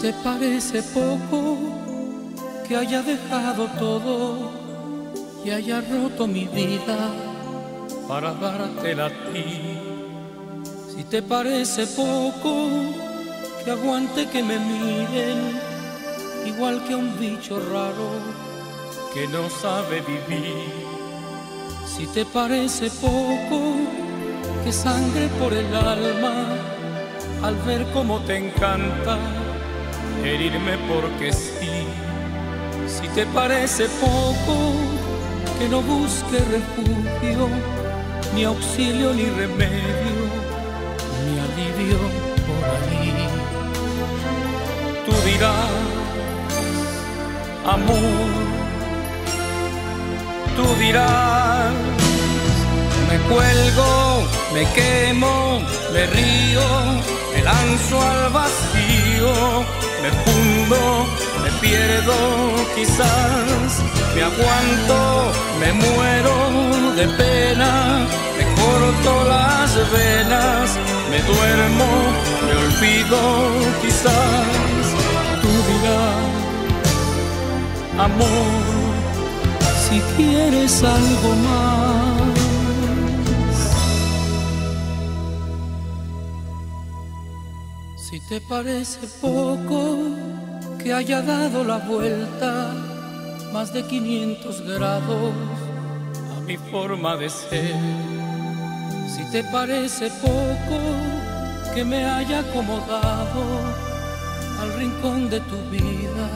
te parece poco que haya dejado todo y haya roto mi vida para dártela a ti. Si te parece poco que aguante que me miren igual que un bicho raro que no sabe vivir. Si te parece poco que sangre por el alma al ver cómo te encanta herirme porque sí. Si te parece poco que no busque refugio, ni auxilio ni remedio, ni alivio por ahí. Tú dirás, amor, tú dirás, me cuelgo, me quemo, me río, me lanzo al vacío, me fundo, me pierdo quizás, me aguanto, me muero de pena, me corto las venas, me duermo, me olvido quizás, tú dirás, amor, si quieres algo más. Si te parece poco que haya dado la vuelta más de 500 grados a mi forma de ser. Si te parece poco que me haya acomodado al rincón de tu vida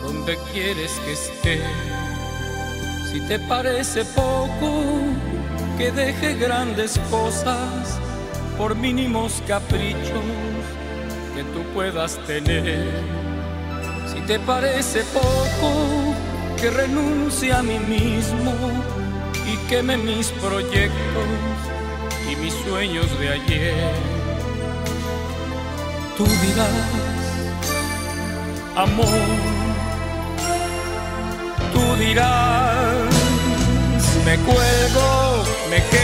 donde quieres que esté. Si te parece poco que deje grandes cosas por mínimos caprichos que tú puedas tener. Si te parece poco que renuncie a mí mismo y queme mis proyectos y mis sueños de ayer, tú dirás, amor, tú dirás, me cuelgo, me quemo,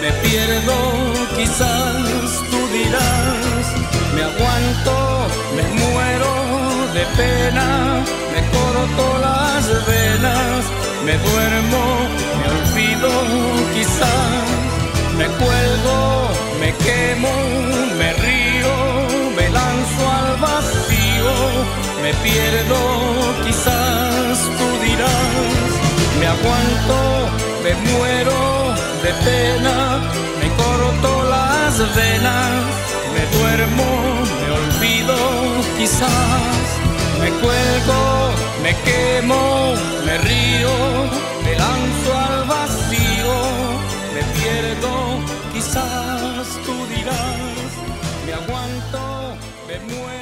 me pierdo, quizás tú dirás, me aguanto, me muero de pena, me corto las venas, me duermo, me olvido, quizás me cuelgo, me quemo, me río, me lanzo al vacío, me pierdo, quizás tú dirás, me aguanto, me muero me río, me lanzo al vacío, me pierdo, quizás tú dirás, me aguanto, me muero.